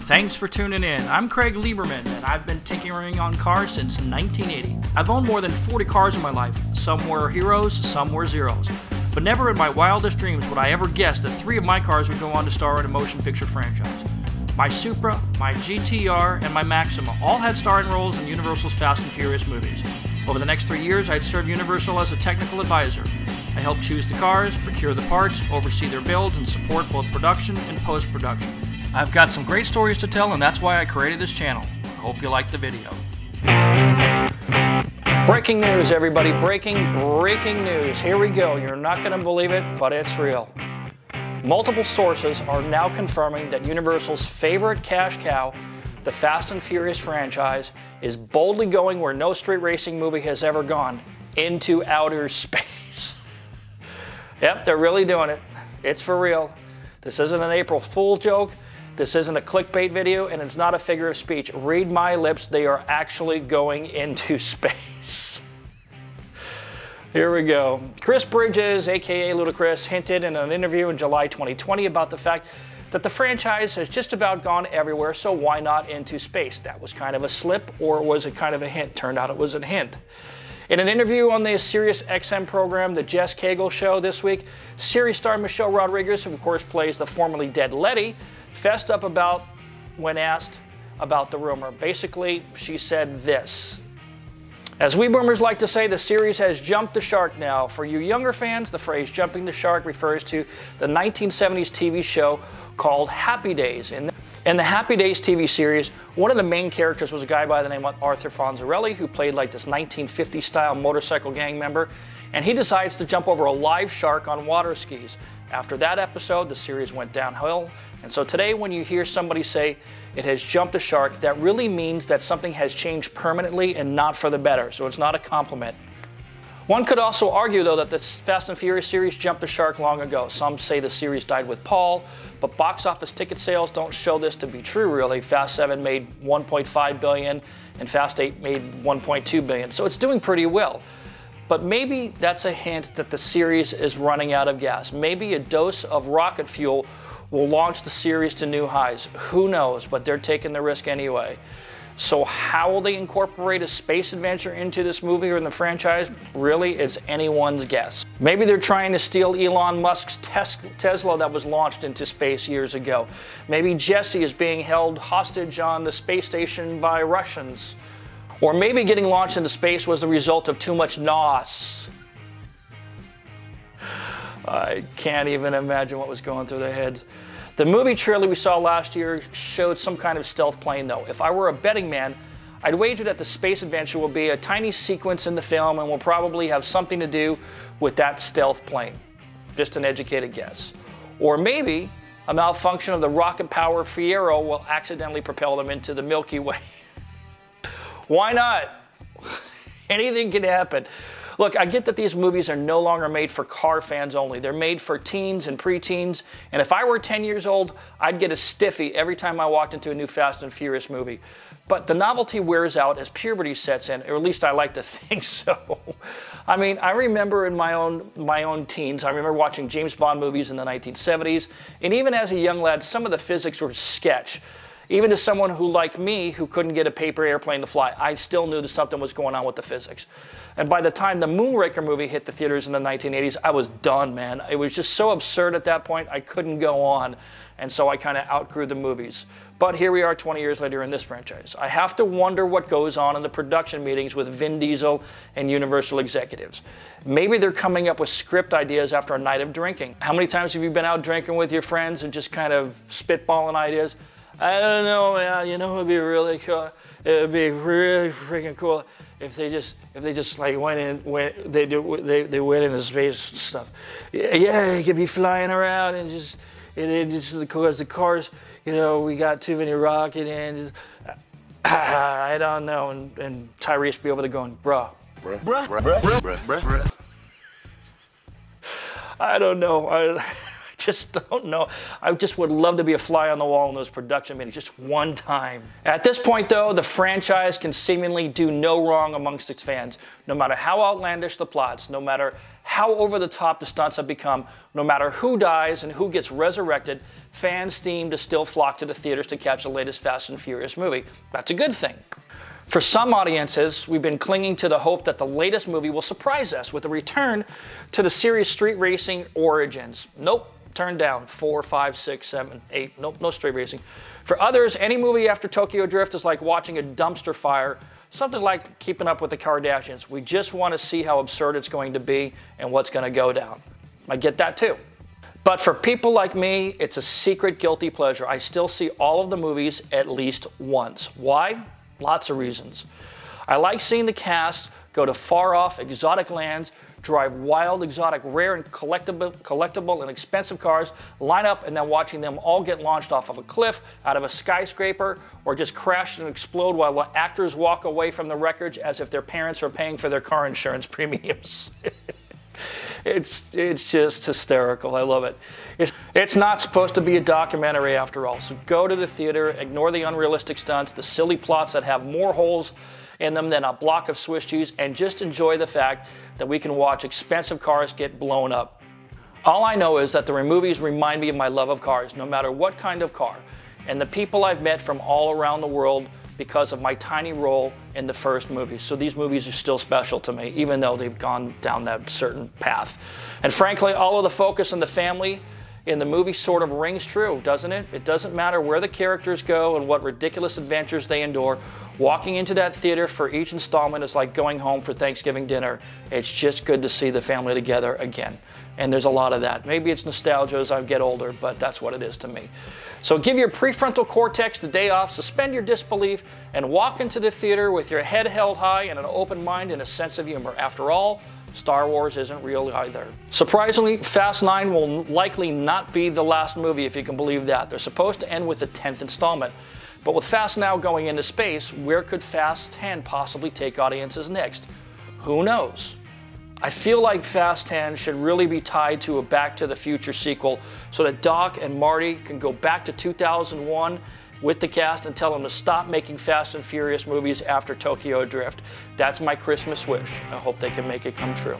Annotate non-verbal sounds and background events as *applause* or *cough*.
Thanks for tuning in. I'm Craig Lieberman, and I've been tinkering on cars since 1980. I've owned more than 40 cars in my life. Some were heroes, some were zeros. But never in my wildest dreams would I ever guess that three of my cars would go on to star in a motion picture franchise. My Supra, my GTR, and my Maxima all had starring roles in Universal's Fast and Furious movies. Over the next three years, I'd served Universal as a technical advisor. I helped choose the cars, procure the parts, oversee their builds, and support both production and post production. I've got some great stories to tell, and that's why I created this channel. Hope you like the video. Breaking news, everybody. Breaking, breaking news. Here we go. You're not going to believe it, but it's real. Multiple sources are now confirming that Universal's favorite cash cow, the Fast and Furious franchise, is boldly going where no street racing movie has ever gone into outer *laughs* space. yep, they're really doing it. It's for real. This isn't an April Fool joke. This isn't a clickbait video and it's not a figure of speech. Read my lips, they are actually going into *laughs* space. Here we go. Chris Bridges, aka Ludacris, hinted in an interview in July 2020 about the fact that the franchise has just about gone everywhere, so why not into space? That was kind of a slip, or was it kind of a hint? Turned out it was a hint. In an interview on the Sirius XM program, The Jess Cagle Show this week, series star Michelle Rodriguez, who of course plays the formerly dead Letty, fessed up about when asked about the rumor. Basically, she said this. As we boomers like to say, the series has jumped the shark now. For you younger fans, the phrase jumping the shark refers to the 1970s TV show called Happy Days. In the, Happy Days TV series, one of the main characters was a guy by the name of Arthur Fonzarelli who played like this 1950 style motorcycle gang member, and he decides to jump over a live shark on water skis. After that episode, the series went downhill. And so today, when you hear somebody say it has jumped a shark, that really means that something has changed permanently and not for the better. So it's not a compliment. One could also argue, though, that the Fast and Furious series jumped the shark long ago. Some say the series died with Paul, but box office ticket sales don't show this to be true, really. Fast 7 made 1.5 billion, and Fast 8 made 1.2 billion. So it's doing pretty well. But maybe that's a hint that the series is running out of gas. Maybe a dose of rocket fuel will launch the series to new highs. Who knows, but they're taking the risk anyway. So how will they incorporate a space adventure into this movie or in the franchise? Really, it's anyone's guess. Maybe they're trying to steal Elon Musk's Tesla that was launched into space years ago. Maybe Jesse is being held hostage on the space station by Russians. Or maybe getting launched into space was the result of too much NOS. I can't even imagine what was going through their heads. The movie trailer we saw last year showed some kind of stealth plane, though. If I were a betting man, I'd wager that the space adventure will be a tiny sequence in the film and will probably have something to do with that stealth plane. Just an educated guess. Or maybe a malfunction of the rocket power Fiero will accidentally propel them into the Milky Way. *laughs* Why not? *laughs* Anything can happen. Look, I get that these movies are no longer made for car fans only. They're made for teens and preteens. And if I were 10 years old, I'd get a stiffy every time I walked into a new Fast and Furious movie. But the novelty wears out as puberty sets in, or at least I like to *laughs* think so. I mean, I remember in my own my own teens, I remember watching James Bond movies in the 1970s, and even as a young lad, some of the physics were sketch. Even to someone who, like me, who couldn't get a paper airplane to fly, I still knew that something was going on with the physics. And by the time the Moonraker movie hit the theaters in the 1980s, I was done, man. It was just so absurd at that point, I couldn't go on. And so I kind of outgrew the movies. But here we are 20 years later in this franchise. I have to wonder what goes on in the production meetings with Vin Diesel and Universal executives. Maybe they're coming up with script ideas after a night of drinking. How many times have you been out drinking with your friends and just kind of spitballing ideas? I don't know, man. You know, it'd be really cool. It'd be really freaking cool if they just if they just like went in went they do they, they went into space stuff. Yeah, it could be flying around and just and it just because the cars, you know, we got too many rocket and *coughs* I don't know, and, and Tyrese be over there going, bruh. Bruh, bruh, bruh, bruh, bruh, bruh. bruh. I don't know. I, just *laughs* don't know. I just would love to be a fly on the wall in those production meetings just one time. At this point, though, the franchise can seemingly do no wrong amongst its fans, no matter how outlandish the plots, no matter how over the top the stunts have become. No matter who dies and who gets resurrected, fans seem to still flock to the theaters to catch the latest Fast and Furious movie. That's a good thing. For some audiences, we've been clinging to the hope that the latest movie will surprise us with a return to the series' street racing origins. Nope, turned down. Four, five, six, seven, eight. Nope, no street racing. For others, any movie after Tokyo Drift is like watching a dumpster fire, something like Keeping Up with the Kardashians. We just want to see how absurd it's going to be and what's going to go down. I get that too. But for people like me, it's a secret guilty pleasure. I still see all of the movies at least once. Why? Lots of reasons. I like seeing the cast go to far off exotic lands, drive wild, exotic, rare, and collectible, collectible and expensive cars, line up, and then watching them all get launched off of a cliff, out of a skyscraper, or just crash and explode while actors walk away from the wreckage as if their parents are paying for their car insurance *laughs* premiums. it's, it's just hysterical. I love it. It's, it's not supposed to be a documentary after all. So go to the theater, ignore the unrealistic stunts, the silly plots that have more holes in them than a block of Swiss cheese, and just enjoy the fact that we can watch expensive cars get blown up. All I know is that the movies remind me of my love of cars, no matter what kind of car, and the people I've met from all around the world because of my tiny role in the first movie. So these movies are still special to me, even though they've gone down that certain path. And frankly, all of the focus on the family in the movie sort of rings true, doesn't it? It doesn't matter where the characters go and what ridiculous adventures they endure. Walking into that theater for each installment is like going home for Thanksgiving dinner. It's just good to see the family together again. And there's a lot of that. Maybe it's nostalgia as I get older, but that's what it is to me. So give your prefrontal cortex the day off, suspend your disbelief, and walk into the theater with your head held high and an open mind and a sense of humor. After all, Star Wars isn't real either. Surprisingly, Fast 9 will likely not be the last movie, if you can believe that. They're supposed to end with the 10th installment. But with Fast Now going into space, where could Fast 10 possibly take audiences next? Who knows? I feel like Fast 10 should really be tied to a Back to the Future sequel so that Doc and Marty can go back to 2001 with the cast and tell them to stop making Fast and Furious movies after Tokyo Drift. That's my Christmas wish. I hope they can make it come true.